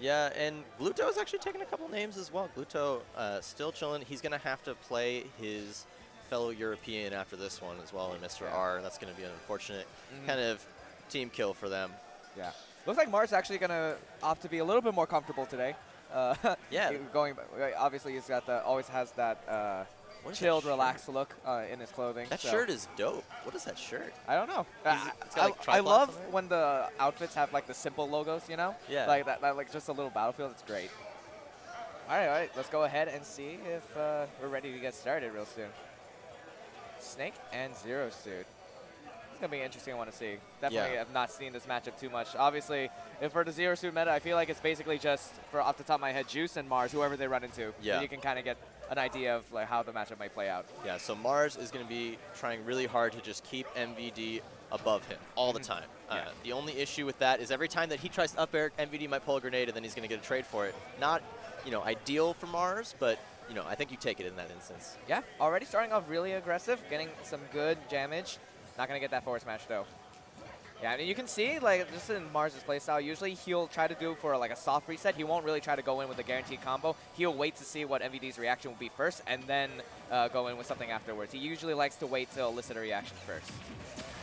Yeah, and Gluto is actually taking a couple names as well. Gluto uh, still chilling. He's going to have to play his fellow European after this one as well, and Mr. Yeah. R. That's going to be an unfortunate Mhm. kind of team kill for them. Yeah. Looks like Marss actually going to opt to be a little bit more comfortable today. Uh, Yeah. Going, obviously he's got the, always has that uh, that chilled, relaxed look uh, in his clothing. That so- shirt is dope. What is that shirt? I don't know. It- got, like, I, I love when the outfits have like the simple logos, you know? Yeah. Like that, that like just a little battlefield. It's great. All right, all right. Let's go ahead and see if uh, we're ready to get started real soon. Snake and Zero Suit. It's gonna be interesting. I want to see. Definitely Yeah. have not seen this matchup too much. Obviously, if for the Zero Suit meta, I feel like it's basically just for off the top of my head, Juice and Marss, whoever they run into. Yeah. You can kind of get an idea of like how the matchup might play out. Yeah, so Marss is going to be trying really hard to just keep MVD above him all the Mhm. time. Yeah. Uh, the only issue with that is every time that he tries to up air, MVD might pull a grenade and then he's going to get a trade for it. Not, you know, ideal for Marss, but, you know, I think you take it in that instance. Yeah, already starting off really aggressive, getting some good damage. Not gonna get that forward smash though. Yeah, I mean, you can see like just in Marss's playstyle, usually he'll try to do for like a soft reset. He won't really try to go in with a guaranteed combo. He'll wait to see what MVD's reaction will be first, and then uh, go in with something afterwards. He usually likes to wait to elicit a reaction first.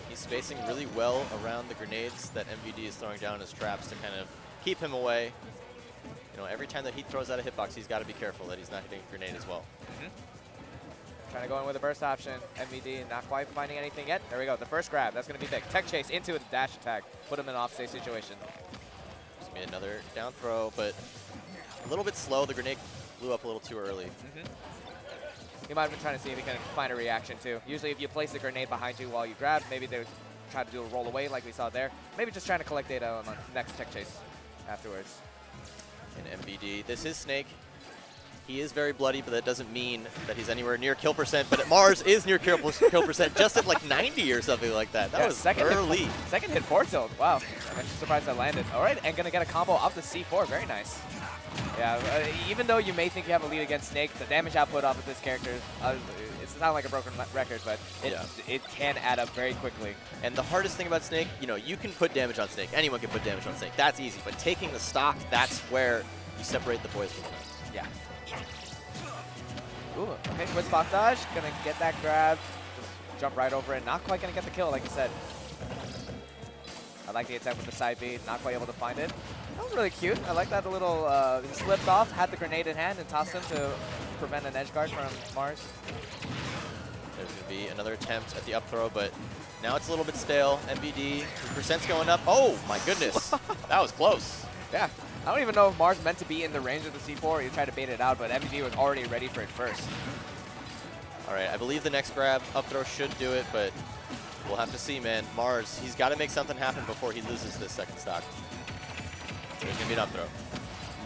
He's spacing really well around the grenades that MVD is throwing down as traps to kind of keep him away. You know, every time that he throws out a hitbox, he's got to be careful that he's not hitting a grenade as well. Trying to go in with a burst option. MVD not quite finding anything yet. There we go. The first grab. That's going to be big. Tech chase into a dash attack. Put him in an offstage situation. Just made another down throw, but a little bit slow. The grenade blew up a little too early. Mm-hmm. He might have been trying to see if he can find a reaction too. Usually if you place a grenade behind you while you grab, maybe they would try to do a roll away like we saw there. Maybe just trying to collect data on the next tech chase afterwards. And MVD, this is Snake. He is very bloody, but that doesn't mean that he's anywhere near kill percent. But Marss is near kill, kill percent, just at like 90 or something like that. That Yeah, was second early. Hit, second hit four tilt. Wow. I'm actually surprised I landed. All right, and gonna get a combo off the C4. Very nice. Yeah, uh, even though you may think you have a lead against Snake, the damage output off of this character, uh, it's not like a broken record, but it, Yeah. it can add up very quickly. And the hardest thing about Snake, you know, you can put damage on Snake. Anyone can put damage on Snake. That's easy. But taking the stock, that's where you separate the boys from the men. Yeah. Ooh, okay, quick spot dodge. Gonna get that grab. Just jump right over it. Not quite gonna get the kill, like you said. I like the attack with the side B. Not quite able to find it. That was really cute. I like that the little, uh, he slipped off, had the grenade in hand, and tossed him to prevent an edge guard from Marss. There's going to be another attempt at the up throw, but now it's a little bit stale. MVD, his percent's going up. Oh, my goodness. that was close. Yeah. I don't even know if Marss meant to be in the range of the C4. or He tried to bait it out, but MVD was already ready for it first. All right, I believe the next grab, up throw should do it, but we'll have to see, man. Marss, he's got to make something happen before he loses this second stock. There's going to be an up throw.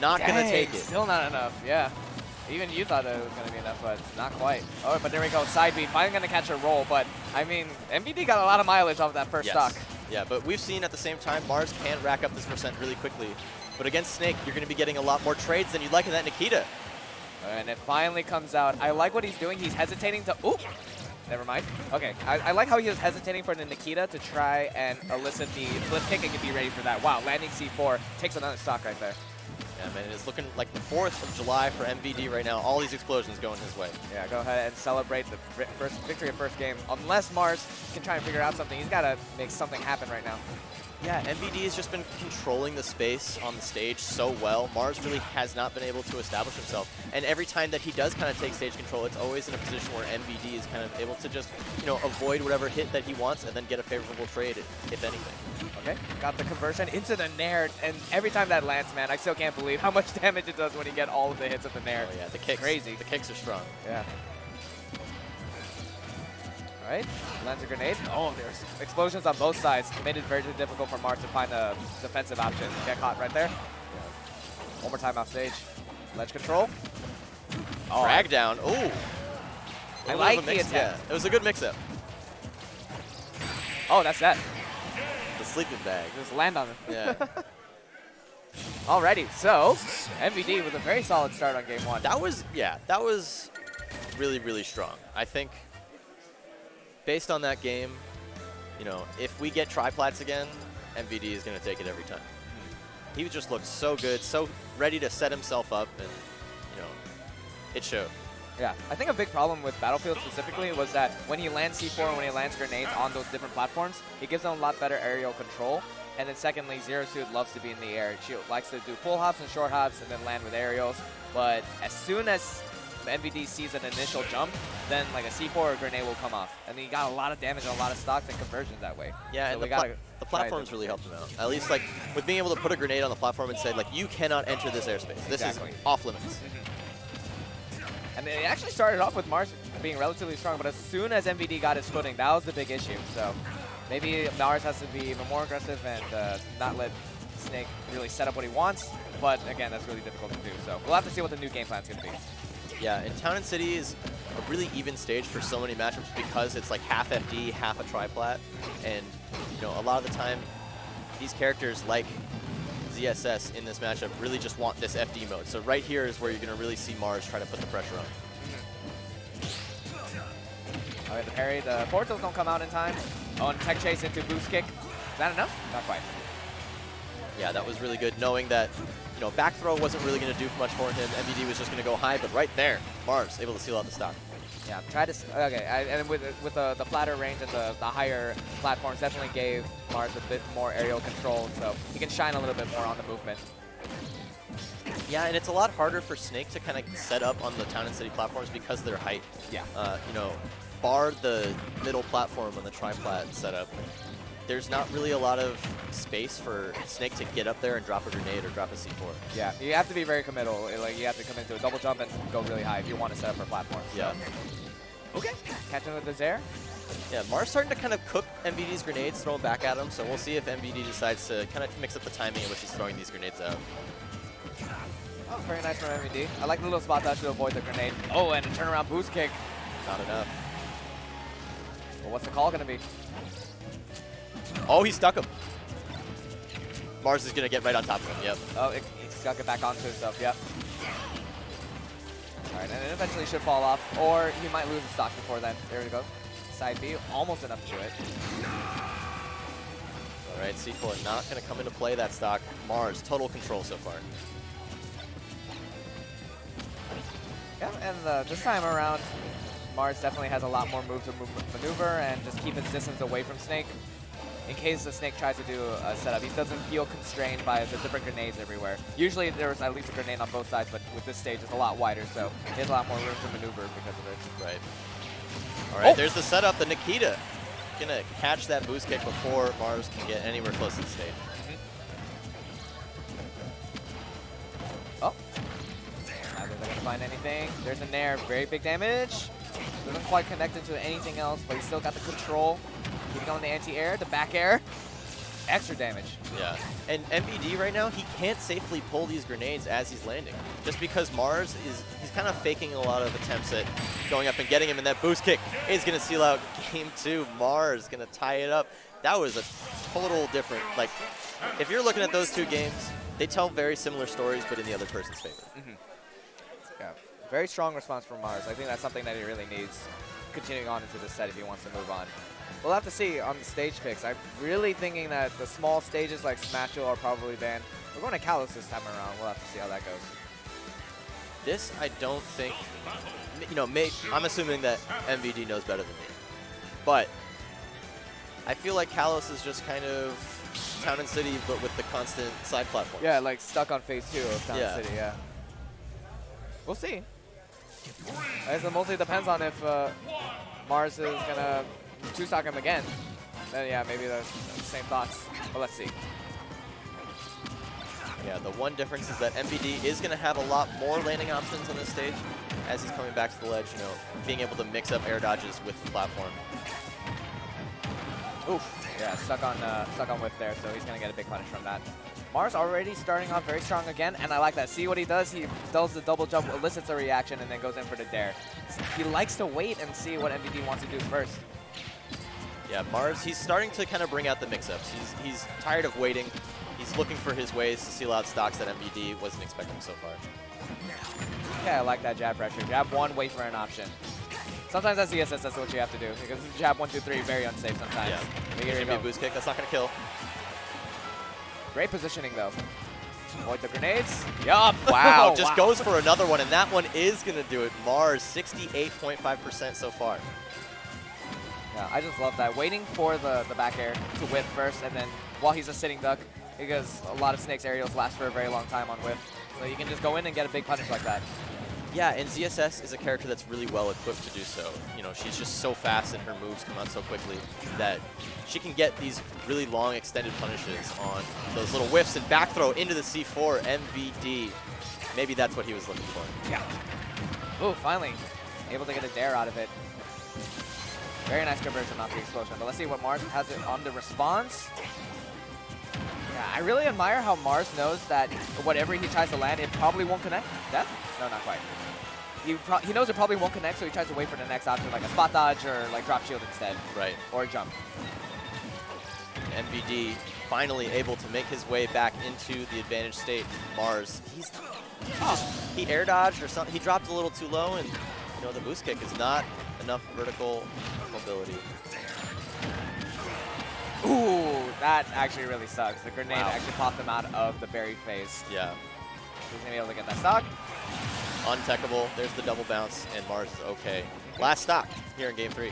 Not going to take it. Still not enough, yeah. Even you thought that it was going to be enough, but not quite. Oh, but there we go. Side B, finally going to catch a roll, but I mean, MVD got a lot of mileage off that first Yes. stock. Yeah, but we've seen at the same time, Marss can rack up this percent really quickly. But against Snake, you're going to be getting a lot more trades than you'd like in that Nikita. And it finally comes out. I like what he's doing. He's hesitating to. Oop! Never mind. Okay. I, I like how he was hesitating for the Nikita to try and elicit the flip kick and can be ready for that. Wow, landing C4 takes another stock right there. Yeah, man, it's looking like the 4th of July for MVD right now. All these explosions going his way. Yeah, go ahead and celebrate the first victory of first game. Unless Marss can try and figure out something, he's got to make something happen right now. Yeah, MVD has just been controlling the space on the stage so well. Marss really has not been able to establish himself. And every time that he does kind of take stage control, it's always in a position where MVD is kind of able to just, you know, avoid whatever hit that he wants and then get a favorable trade, if anything. Okay, got the conversion into the Nair, and every time that lands, man, I still can't believe how much damage it does when you get all of the hits of the Nair. Oh yeah, the kicks. Crazy. The kicks are strong. Yeah. Right, lands a grenade. Oh, there's explosions on both sides. Made it very difficult for Marss to find a defensive option. Get caught right there. One more time off stage. Ledge control. Oh, Drag down. Ooh. I Little bit of like the attempt. Yeah, it was a good mix-up. Oh, that's that. The sleeping bag. Just land on it. Yeah. Alrighty, so MVD with a very solid start on game one. That was, yeah, that was really, really strong. I think based on that game, you know, if we get triplats again, MVD is going to take it every time. Mm-hmm. he just looked so good, so ready to set himself up, and you know, it showed. Yeah, I think a big problem with Battlefield specifically was that when he lands C4 and when he lands grenades on those different platforms, he gives them a lot better aerial control. And then secondly, Zero Suit loves to be in the air. She likes to do full hops and short hops and then land with aerials. But as soon as MVD sees an initial jump, then like a C4 or a grenade will come off. And he got a lot of damage and a lot of stocks and conversions that way. Yeah, so and we the, pla the platforms really helped him out. At least like with being able to put a grenade on the platform and say like, you cannot enter this airspace. This Exactly. is off limits. And it actually started off with Marss being relatively strong, but as soon as MVD got his footing, that was the big issue. So maybe Marss has to be even more aggressive and uh, not let Snake really set up what he wants. But again, that's really difficult to do. So we'll have to see what the new game plan is going to be. Yeah, and Town and City is a really even stage for so many matchups because it's like half FD, half a triplat, and you know a lot of the time these characters like ZSS in this matchup really just want this FD mode. So right here is where you're going to really see Marss try to put the pressure on. All right, the parry, the portals don't come out in time. Oh, and tech chase into boost kick. Is that enough? Not quite. Yeah, that was really good, knowing that you know back throw wasn't really going to do much for him. MVD was just going to go high, but right there, Marss able to seal out the stock. Yeah, try to. Okay, I, and with with the, the flatter range and the, the higher platforms, definitely gave Marss a bit more aerial control, so he can shine a little bit more on the movement. Yeah, and it's a lot harder for Snake to kind of set up on the Town and City platforms because of their height. Yeah. Uh, you know, bar the middle platform on the triplat setup, there's not really a lot of space for Snake to get up there and drop a grenade or drop a C4. Yeah, you have to be very committal. Eh, like you have to come into a double jump and go really high if you want to set up for platforms. so. Yeah. Okay. Catch him with the Zair. Yeah, Marss starting to kind of cook MVD's grenades, throw them back at him, so we'll see if MVD decides to kind of mix up the timing in which he's throwing these grenades out. Oh, very nice from MVD. I like the little spot dash to avoid the grenade. Oh, and a turnaround boost kick. Not enough. Well, what's the call going to be? Oh, he stuck him. Marss is going to get right on top of him, yep. Oh, it, he stuck it back onto himself. Yep. All right, and it eventually should fall off, or he might lose the stock before then. There we go. Side B, almost enough to it. All right, C4 not going to come into play that stock. Marss, total control so far. Yeah, and uh, this time around, Marss definitely has a lot more moves to move, maneuver and just keep his distance away from Snake. In case the Snake tries to do a setup, he doesn't feel constrained by the different grenades everywhere. Usually there's at least a grenade on both sides, but with this stage it's a lot wider, so he has a lot more room to maneuver because of it. Right. All right, Oh. there's the setup. The Nikita gonna catch that boost kick before Marss can get anywhere close to the stage. Mm-hmm. Oh. Neither they're gonna find anything. There's a Nair, very big damage. Doesn't quite connect into anything else, but he's still got the control. Keeping on the anti-air, the back air. Extra damage. Yeah. And MVD right now, he can't safely pull these grenades as he's landing. Just because Marss is, he's kind of faking a lot of attempts at going up and getting him, and that boost kick is going to seal out game two. Marss going to tie it up. That was a total different, like, if you're looking at those two games, they tell very similar stories, but in the other person's favor. Mm-hmm. Yeah. Very strong response from Marss. I think that's something that he really needs continuing on into the set if he wants to move on. We'll have to see on the stage picks. I'm really thinking that the small stages like Smashville are probably banned. We're going to Kalos this time around. We'll have to see how that goes. This, I don't think, you know, may, I'm assuming that MVD knows better than me. But I feel like Kalos is just kind of Town and City, but with the constant side platforms. Yeah, like stuck on phase two of Town Yeah. City, yeah. We'll see. I guess it mostly depends on if uh, Marss is going to two-stock him again. Then, yeah, maybe the same thoughts. But let's see. Yeah, the one difference is that MVD is going to have a lot more landing options on this stage as he's coming back to the ledge, you know, being able to mix up air dodges with the platform. Oof. Yeah, stuck on uh, stuck on whiff there, so he's gonna get a big punish from that. Marss already starting off very strong again, and I like that. See what he does? He does the double jump, elicits a reaction, and then goes in for the Dair. He likes to wait and see what MVD wants to do first. Yeah, Marss, he's starting to kind of bring out the mix-ups. He's, he's tired of waiting. He's looking for his ways to seal out stocks that MVD wasn't expecting so far. Yeah, I like that jab pressure. Jab one, wait for an option. Sometimes that's ZSS, that's what you have to do, because jab one, two, three, very unsafe sometimes. Yeah. Here you gonna be go. a boost kick. That's not gonna kill. Great positioning though. Avoid the grenades. Yup. Wow, just wow. goes for another one, and that one is going to do it. Marss, 68.5% so far. Yeah, I just love that. Waiting for the, the back air to whiff first, and then while he's a sitting duck, because a lot of Snake's aerials last for a very long time on whiff. So you can just go in and get a big punish like that. Yeah, and ZSS is a character that's really well equipped to do so. You know, she's just so fast and her moves come out so quickly that she can get these really long extended punishes on those little whiffs and back throw into the C4 MVD. Maybe that's what he was looking for. Yeah. Ooh, finally able to get a Dair out of it. Very nice conversion off the explosion. But let's see what Marss has it on the response. Yeah, I really admire how Marss knows that whatever he tries to land, it probably won't connect. Death? No, not quite. He, he knows it probably won't connect, so he tries to wait for the next option, like a spot dodge or like drop shield instead, Right. or jump. MVD finally able to make his way back into the advantage state. Marss, he's just, oh, he air dodged or something. He dropped a little too low, and you know the boost kick is not enough vertical mobility. Ooh, that actually really sucks. The grenade Wow. actually popped him out of the buried phase. Yeah, He's gonna be able to get that stock. untechable. There's the double bounce, and Marss is okay. Last stock here in game three.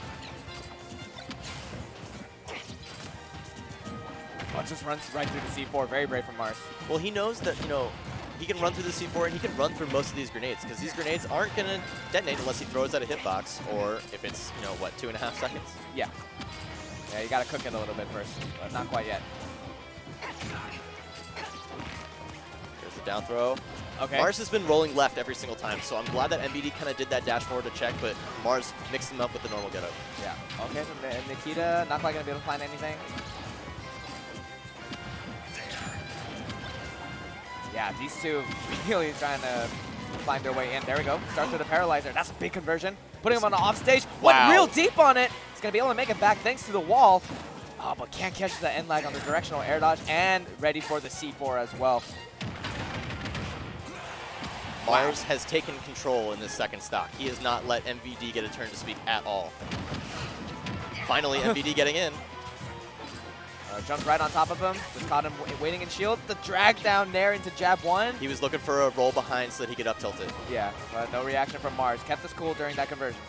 Oh, just runs right through the C4. Very brave from Marss. Well, he knows that you know he can run through the C4 and he can run through most of these grenades because these grenades aren't gonna detonate unless he throws at a hitbox or if it's you know what two and a half seconds. Yeah. Yeah, you gotta cook it a little bit first, but not quite yet. There's the down throw. Okay. Marss has been rolling left every single time, so I'm glad that MVD kind of did that dash forward to check, but Marss mixed him up with the normal getup. Yeah. Okay, so Nikita not quite gonna be able to find anything. Yeah, these two really trying to find their way in. There we go. Starts with a paralyzer. That's a big conversion. Putting him on the off stage. Went Wow. real deep on it. He's gonna be able to make it back thanks to the wall. Oh, but can't catch the end lag on the directional air dodge and ready for the C4 as well. Marss has taken control in this second stock. He has not let MVD get a turn to speak at all. Finally, MVD getting in. Uh, jumped right on top of him. Just caught him waiting in shield. The drag down there into jab one. He was looking for a roll behind so that he could up tilt it. Yeah, but no reaction from Marss. Kept us cool during that conversion.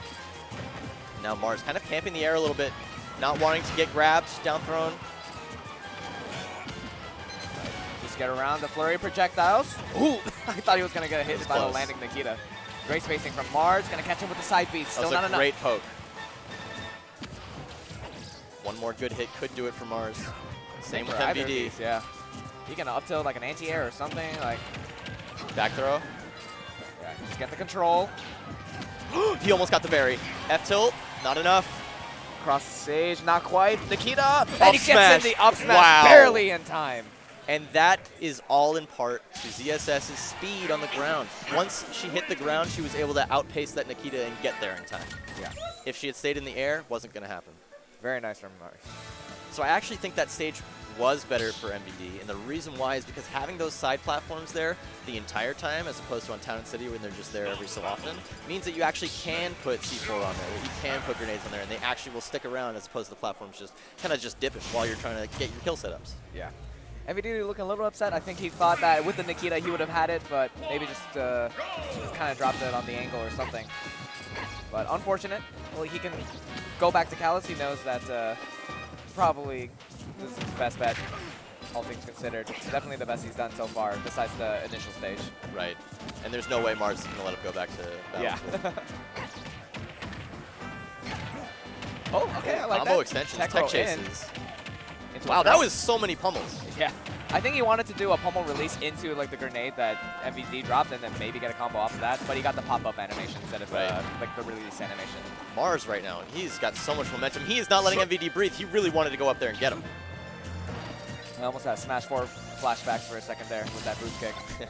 Now Marss kind of camping the air a little bit, not wanting to get grabbed, down thrown. Just get around the flurry projectiles. Ooh, I thought he was going to get hit by the landing Nikita. Great spacing from Marss. Going to catch him with the side beat. That Still was not a enough. great poke. One more good hit could do it for Marss. Same with MVD. these, yeah. He can up tilt like an anti-air or something. Like, Back throw. yeah, just get the control. he almost got the berry. F tilt, not enough. Cross the stage, not quite. Nikita, Up and he smash. gets in the up smash Wow. barely in time. And that is all in part to ZSS's speed on the ground. Once she hit the ground, she was able to outpace that Nikita and get there in time. Yeah. If she had stayed in the air, wasn't going to happen. Very nice from Marss. So I actually think that stage was better for MVD, and the reason why is because having those side platforms there the entire time, as opposed to on Town and City when they're just there every so often, means that you actually can put C4 on there, you can put grenades on there, and they actually will stick around as opposed to the platforms just kind of just dipping while you're trying to get your kill setups. Yeah. MVD looking a little upset. I think he thought that with the Nikita he would have had it, but maybe just, uh, just kind of dropped it on the angle or something. But unfortunate. Well, he can go back to Kalos. He knows that uh, probably this is his best bet, all things considered. It's definitely the best he's done so far, besides the initial stage. Right. And there's no way Marss is going to let him go back to Battlefield. oh, okay, I like Combo that. extensions, Tech tech, chases. Wow, that was so many pummels. Yeah. I think he wanted to do a pummel release into like the grenade that MVD dropped and then maybe get a combo off of that, but he got the pop-up animation instead of uh, like the release animation. Marss right now, he's got so much momentum. He is not letting MVD breathe. He really wanted to go up there and get him. I almost had Smash 4 flashbacks for a second there with that boost kick.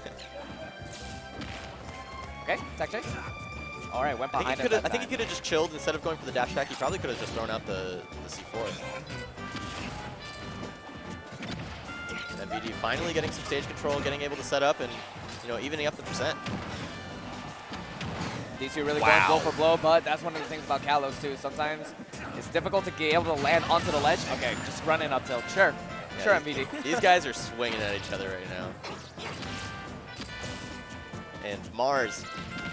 okay, tech chase. All right, went behind it could have. that I think he could have just chilled instead of going for the dash attack. He probably could have just thrown out the, the C4. MVD finally getting some stage control, getting able to set up, and you know evening up the percent. These two really Wow. going blow for blow, but that's one of the things about Kalos too. Sometimes it's difficult to be able to land onto the ledge. Okay, just run in up tilt. Sure, Yeah, sure, these- MVD. These guys are swinging at each other right now. And Marss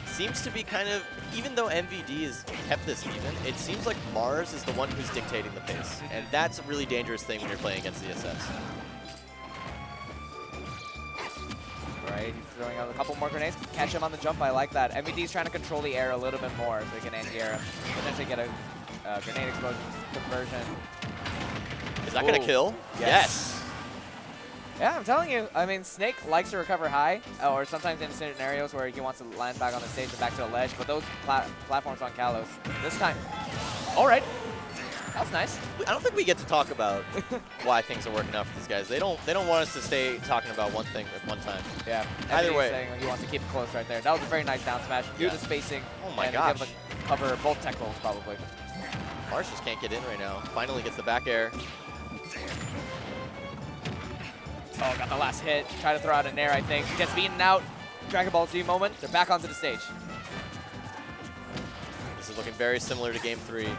seems to be kind of, even though MVD has kept this even, it seems like Marss is the one who's dictating the pace. And that's a really dangerous thing when you're playing against ZSS. Right, he's throwing out a couple more grenades. Catch him on the jump, I like that. MVD's trying to control the air a little bit more so he can anti-air potentially get a uh, grenade explosion conversion. Is that going to kill? Yes. Yeah, I'm telling you. I mean, Snake likes to recover high, uh, or sometimes in scenarios where he wants to land back on the stage and back to the ledge, but those pla platforms on Kalos, this time. All right. That was nice. I don't think we get to talk about why things are working out for these guys. They don't. They don't want us to stay talking about one thing at one time. Yeah. Either way. saying he wants to keep it close right there. That was a very nice down smash. Due Yeah. to spacing. Oh my and he's able gosh. to cover both tech rolls probably. Marss just can't get in right now. Finally gets the back air. Oh, got the last hit. Try to throw out an air, I think. Gets beaten out. Dragon Ball Z moment. They're back onto the stage. This is looking very similar to game three.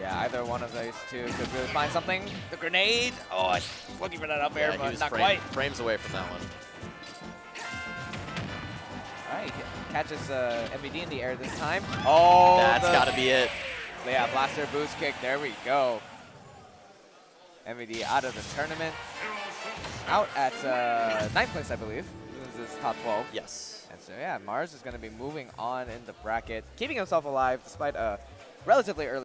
Yeah, either one of those two could really find something. The grenade. Oh, I was looking for that up air, Yeah, but not frame- quite. frames away from that one. All right, catches uh, MVD in the air this time. Oh, That's got to be it. Yeah, blaster boost kick. There we go. MVD out of the tournament. Out at uh, ninth place, I believe. This is top 12. Yes. And so, yeah, Marss is going to be moving on in the bracket, keeping himself alive despite a relatively early